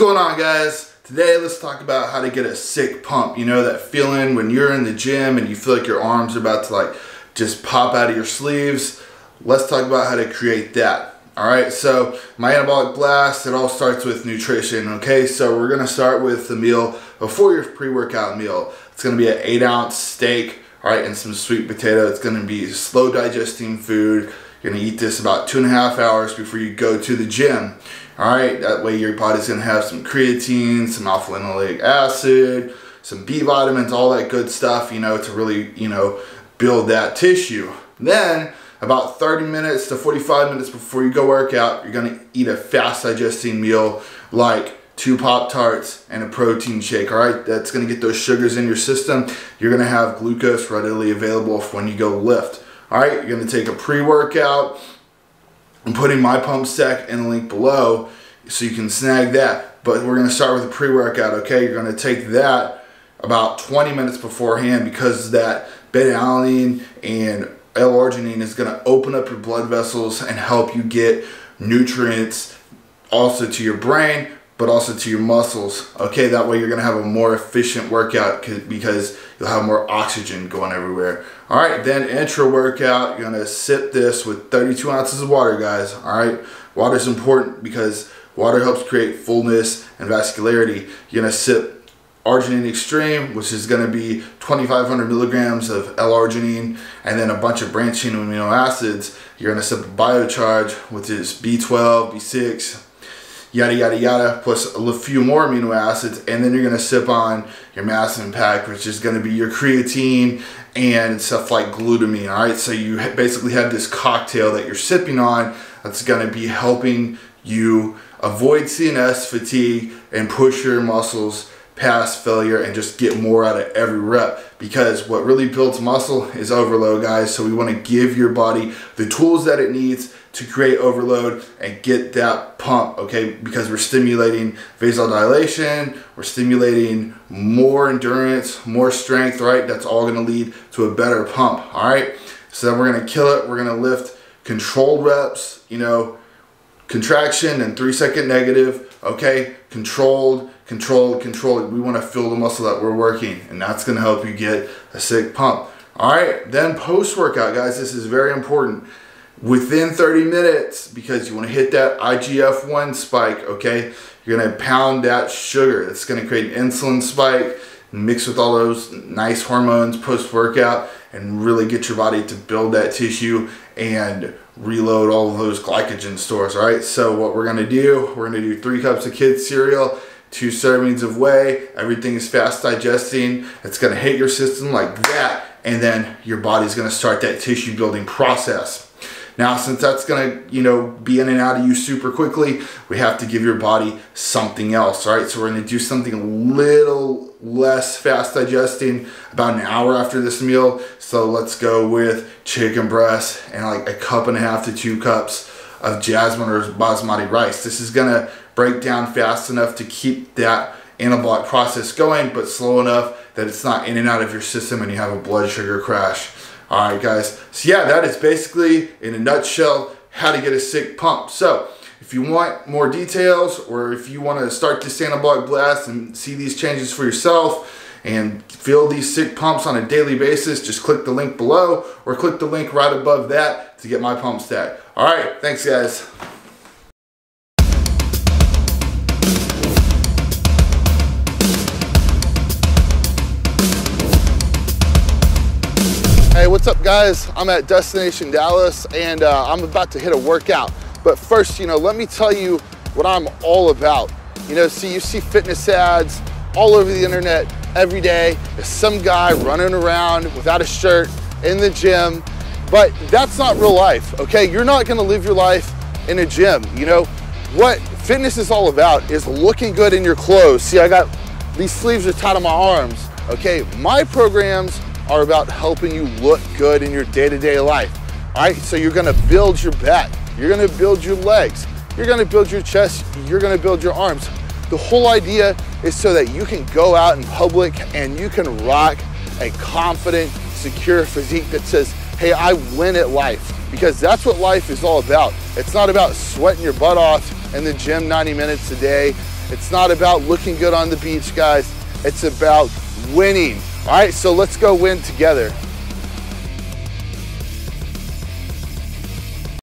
going on guys? Today let's talk about how to get a sick pump. You know that feeling when you're in the gym and you feel like your arms are about to like just pop out of your sleeves. Let's talk about how to create that. Alright, so my anabolic blast, it all starts with nutrition, okay? So we're gonna start with the meal before your pre-workout meal. It's gonna be an eight ounce steak, alright, and some sweet potato. It's gonna be slow digesting food. You're gonna eat this about two and a half hours before you go to the gym. All right, that way your body's gonna have some creatine, some alpha linoleic acid, some B vitamins, all that good stuff, you know, to really, you know, build that tissue. Then, about 30 minutes to 45 minutes before you go work out, you're gonna eat a fast digesting meal like two Pop Tarts and a protein shake, all right? That's gonna get those sugars in your system. You're gonna have glucose readily available for when you go lift. All right, you're gonna take a pre-workout, I'm putting my pump stack in the link below so you can snag that. But we're gonna start with a pre-workout, okay? You're gonna take that about 20 minutes beforehand because that beta-alanine and L-arginine is gonna open up your blood vessels and help you get nutrients also to your brain, but also to your muscles. Okay, that way you're gonna have a more efficient workout because you'll have more oxygen going everywhere. All right, then intra workout, you're gonna sip this with 32 ounces of water, guys. All right, water is important because water helps create fullness and vascularity. You're gonna sip arginine extreme, which is gonna be 2,500 milligrams of L-arginine, and then a bunch of branching amino acids. You're gonna sip biocharge, which is B12, B6, yada yada yada, plus a few more amino acids, and then you're gonna sip on your mass impact, which is gonna be your creatine and stuff like glutamine. All right, so you basically have this cocktail that you're sipping on that's gonna be helping you avoid CNS fatigue and push your muscles past failure and just get more out of every rep because what really builds muscle is overload guys so we want to give your body the tools that it needs to create overload and get that pump okay because we're stimulating vasodilation we're stimulating more endurance more strength right that's all going to lead to a better pump all right so then we're going to kill it we're going to lift controlled reps you know contraction and three second negative okay controlled controlled, controlled. We want to feel the muscle that we're working, and that's going to help you get a sick pump. All right, then post workout, guys, this is very important. Within 30 minutes, because you want to hit that IGF 1 spike, okay? You're going to pound that sugar. It's going to create an insulin spike, mix with all those nice hormones post workout, and really get your body to build that tissue and reload all those glycogen stores, all right? So, what we're going to do, we're going to do three cups of kids cereal two servings of whey, everything is fast digesting. It's gonna hit your system like that, and then your body's gonna start that tissue building process. Now, since that's gonna, you know, be in and out of you super quickly, we have to give your body something else, right? So we're gonna do something a little less fast digesting about an hour after this meal. So let's go with chicken breast and like a cup and a half to two cups of jasmine or basmati rice. This is gonna break down fast enough to keep that anabolic process going, but slow enough that it's not in and out of your system and you have a blood sugar crash. All right, guys. So yeah, that is basically, in a nutshell, how to get a sick pump. So if you want more details or if you want to start this anabolic blast and see these changes for yourself and feel these sick pumps on a daily basis, just click the link below or click the link right above that to get my pump stack. All right, thanks guys. What's up guys? I'm at Destination Dallas and uh, I'm about to hit a workout. But first, you know, let me tell you what I'm all about. You know, see, you see fitness ads all over the internet every day. There's some guy running around without a shirt in the gym, but that's not real life, okay? You're not gonna live your life in a gym. You know, what fitness is all about is looking good in your clothes. See, I got these sleeves are tied on my arms, okay? My programs are about helping you look good in your day-to-day -day life. All right, so you're gonna build your back, you're gonna build your legs, you're gonna build your chest, you're gonna build your arms. The whole idea is so that you can go out in public and you can rock a confident, secure physique that says, hey, I win at life. Because that's what life is all about. It's not about sweating your butt off in the gym 90 minutes a day It's not about looking good on the beach, guys. It's about winning. All right, so let's go win together.